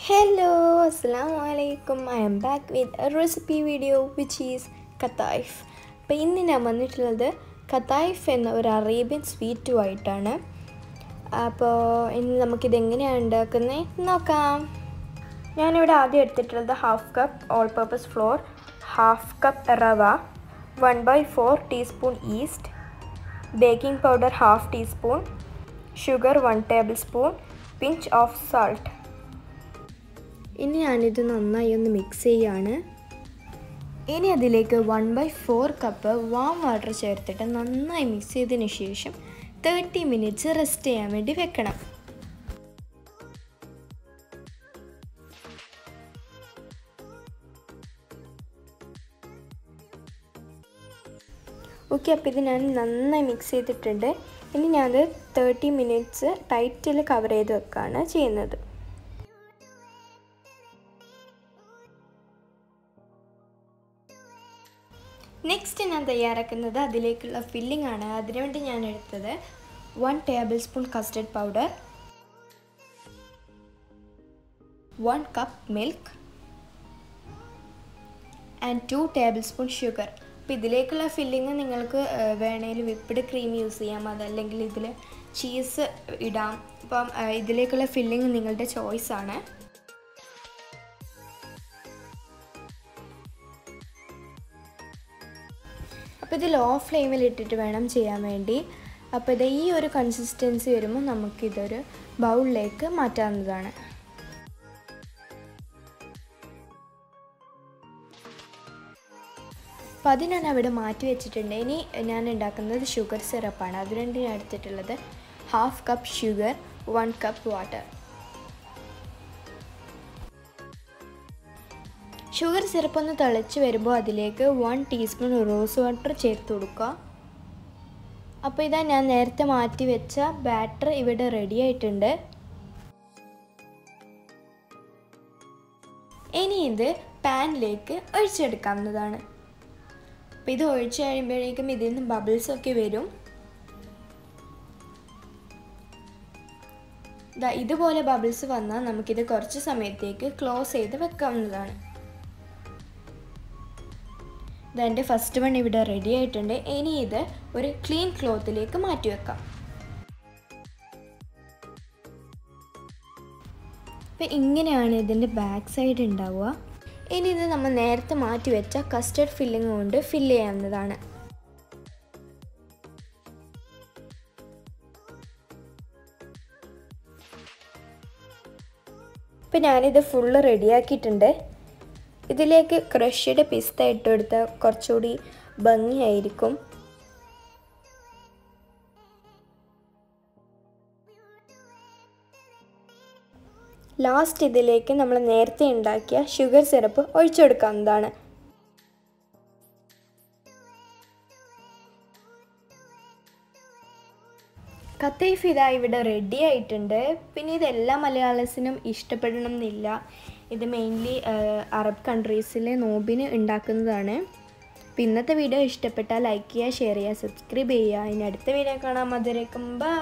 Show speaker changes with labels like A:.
A: Hello, അസ്സാം വലൈക്കും I am back with recipe video which is കത്തായിഫ് അപ്പോൾ ഇന്ന് ഞാൻ വന്നിട്ടുള്ളത് കത്തായിഫ് എന്ന ഒരു അറേബ്യൻ സ്വീറ്റുമായിട്ടാണ് അപ്പോൾ ഇനി നമുക്കിത് എങ്ങനെയാണ് ഉണ്ടാക്കുന്നത് നോക്കാം. ഞാനിവിടെ ആദ്യം എടുത്തിട്ടുള്ളത് half cup all purpose flour half cup റവ one by four teaspoon yeast baking powder half teaspoon sugar one tablespoon pinch of salt ഇനി ഞാനിത് നന്നായി ഒന്ന് മിക്സ് ചെയ്യാണ്. ഇനി അതിലേക്ക് one by four cup warm water ചേർത്തിട്ട് നന്നായി മിക്സ് ചെയ്തതിന് ശേഷം തേർട്ടി മിനിറ്റ്സ് റെസ്റ്റ് ചെയ്യാൻ വേണ്ടി വെക്കണം. ഓക്കെ അപ്പോൾ ഇത് ഞാൻ നന്നായി മിക്സ് ചെയ്തിട്ടുണ്ട്. ഇനി ഞാനത് തേർട്ടി മിനിറ്റ്സ് ടൈറ്റിൽ കവർ ചെയ്ത് വെക്കുകയാണ് ചെയ്യുന്നത്. നെക്സ്റ്റ് ഞാൻ തയ്യാറാക്കുന്നത് അതിലേക്കുള്ള ഫില്ലിംഗ് ആണ്. അതിനുവേണ്ടി ഞാൻ എടുത്തത് one tablespoon custard powder one cup milk and two tablespoon sugar അപ്പോൾ ഇതിലേക്കുള്ള ഫില്ലിങ് നിങ്ങൾക്ക് വേണമെങ്കിൽ വിപ്പിഡ് ക്രീം യൂസ് ചെയ്യാം. അതല്ലെങ്കിൽ ഇതിൽ ചീസ് ഇടാം. അപ്പം ഇതിലേക്കുള്ള ഫില്ലിങ് നിങ്ങളുടെ ചോയ്സ് അപ്പോൾ ഇത് ലോ ഫ്ലെയിമിൽ ഇട്ടിട്ട് വേണം ചെയ്യാൻ വേണ്ടി. അപ്പോൾ ഇത് ഈ ഒരു കൺസിസ്റ്റൻസി വരുമ്പോൾ നമുക്കിതൊരു ബൗളിലേക്ക് മാറ്റാവുന്നതാണ്. അപ്പോൾ അത് ഞാൻ അവിടെ മാറ്റി വെച്ചിട്ടുണ്ട്. ഇനി ഞാൻ ഉണ്ടാക്കുന്നത് ഷുഗർ സിറപ്പാണ് അതിനുവേണ്ടി ഞാൻ എടുത്തിട്ടുള്ളത് half cup sugar one cup water sugar syrup ഒന്ന് തിളച്ച് വരുമ്പോൾ അതിലേക്ക് വൺ ടീസ്പൂൺ റോസ് വാട്ടർ ചേർത്ത് കൊടുക്കുക. അപ്പോൾ ഇതാ ഞാൻ നേരത്തെ മാറ്റി വെച്ച ബാറ്റർ ഇവിടെ റെഡി ആയിട്ടുണ്ട്. ഇനി ഇത് പാനിലേക്ക് ഒഴിച്ചെടുക്കാവുന്നതാണ്. അപ്പോൾ ഇത് ഒഴിച്ച് കഴിയുമ്പോഴേക്കും ഇതിൽ നിന്ന് ബബിൾസ് ഒക്കെ വരും. ഇതുപോലെ ബബിൾസ് വന്നാൽ നമുക്കിത് കുറച്ച് സമയത്തേക്ക് ക്ലോസ് ചെയ്ത് വെക്കാവുന്നതാണ്. ഇതെന്റെ ഫസ്റ്റ് വൺ ഇവിടെ റെഡി ആയിട്ടുണ്ട്. ഇനി ഇത് ഒരു ക്ലീൻ ക്ലോത്തിലേക്ക് മാറ്റി വെക്കാം. അപ്പം ഇങ്ങനെയാണ് ഇതിന്റെ ബാക്ക് സൈഡ് ഉണ്ടാവുക. ഇനി ഇത് നമ്മൾ നേരത്തെ മാറ്റി വെച്ച കസ്റ്റർഡ് ഫില്ലിംഗ് കൊണ്ട് ഫില്ല് ചെയ്യാവുന്നതാണ്. ഇപ്പം ഞാനിത് ഫുള്ള് റെഡിയാക്കിയിട്ടുണ്ട് ഇതിലേക്ക് ക്രഷ്ഡ് പിസ്ത ഇട്ടെടുത്താൽ കുറച്ചുകൂടി ഭംഗിയായിരിക്കും. ലാസ്റ്റ് ഇതിലേക്ക് നമ്മൾ നേരത്തെ ഉണ്ടാക്കിയ ഷുഗർ സിറപ്പ് ഒഴിച്ചെടുക്കാവുന്നതാണ്. കത്തൈഫ് ഇതാ ഇവിടെ റെഡി ആയിട്ടുണ്ട്. പിന്നെ ഇതെല്ലാ മലയാളസിനും ഇഷ്ടപ്പെടണം എന്നില്ല ഇത് മെയിൻലി അറബ് കൺട്രീസിലെ നോബിന് ഉണ്ടാക്കുന്നതാണ്. അപ്പോൾ ഇന്നത്തെ വീഡിയോ ഇഷ്ടപ്പെട്ടാൽ ലൈക്ക് ചെയ്യുക ഷെയർ ചെയ്യുക സബ്സ്ക്രൈബ് ചെയ്യുക. ഇനി അടുത്ത വീഡിയോ കാണാൻ മധുരക്കും ബൈ